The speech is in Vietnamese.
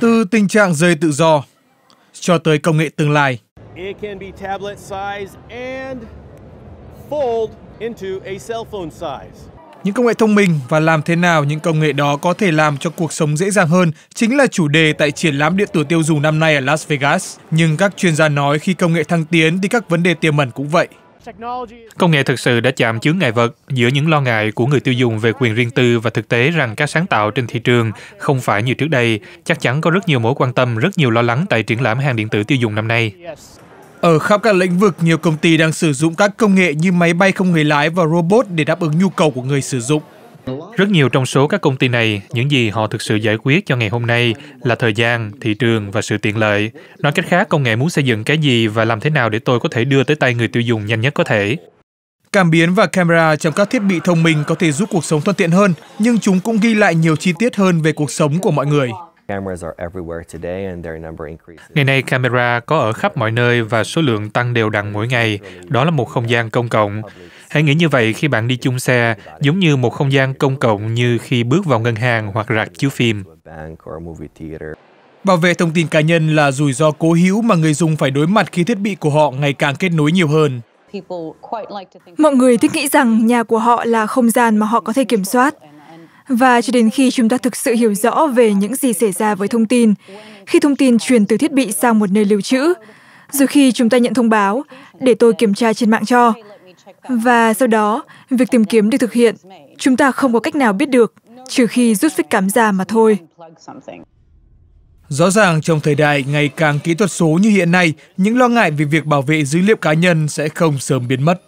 Từ tình trạng rơi tự do cho tới công nghệ tương lai. Những công nghệ thông minh và làm thế nào những công nghệ đó có thể làm cho cuộc sống dễ dàng hơn chính là chủ đề tại triển lãm điện tử tiêu dùng năm nay ở Las Vegas. Nhưng các chuyên gia nói khi công nghệ thăng tiến thì các vấn đề tiềm ẩn cũng vậy. Công nghệ thực sự đã chạm chướng ngại vật giữa những lo ngại của người tiêu dùng về quyền riêng tư và thực tế rằng các sáng tạo trên thị trường không phải như trước đây. Chắc chắn có rất nhiều mối quan tâm, rất nhiều lo lắng tại triển lãm hàng điện tử tiêu dùng năm nay. Ở khắp các lĩnh vực, nhiều công ty đang sử dụng các công nghệ như máy bay không người lái và robot để đáp ứng nhu cầu của người sử dụng. Rất nhiều trong số các công ty này, những gì họ thực sự giải quyết cho ngày hôm nay là thời gian, thị trường và sự tiện lợi. Nói cách khác, công nghệ muốn xây dựng cái gì và làm thế nào để tôi có thể đưa tới tay người tiêu dùng nhanh nhất có thể. Cảm biến và camera trong các thiết bị thông minh có thể giúp cuộc sống thuận tiện hơn, nhưng chúng cũng ghi lại nhiều chi tiết hơn về cuộc sống của mọi người. Ngày nay camera có ở khắp mọi nơi và số lượng tăng đều đặn mỗi ngày. Đó là một không gian công cộng. Hãy nghĩ như vậy khi bạn đi chung xe, giống như một không gian công cộng như khi bước vào ngân hàng hoặc rạp chiếu phim. Bảo vệ thông tin cá nhân là rủi ro cố hữu mà người dùng phải đối mặt khi thiết bị của họ ngày càng kết nối nhiều hơn. Mọi người thích nghĩ rằng nhà của họ là không gian mà họ có thể kiểm soát. Và cho đến khi chúng ta thực sự hiểu rõ về những gì xảy ra với thông tin, khi thông tin truyền từ thiết bị sang một nơi lưu trữ, rồi khi chúng ta nhận thông báo để tôi kiểm tra trên mạng cho, và sau đó việc tìm kiếm được thực hiện, chúng ta không có cách nào biết được trừ khi rút phích cắm ra mà thôi. Rõ ràng trong thời đại ngày càng kỹ thuật số như hiện nay, những lo ngại về việc bảo vệ dữ liệu cá nhân sẽ không sớm biến mất.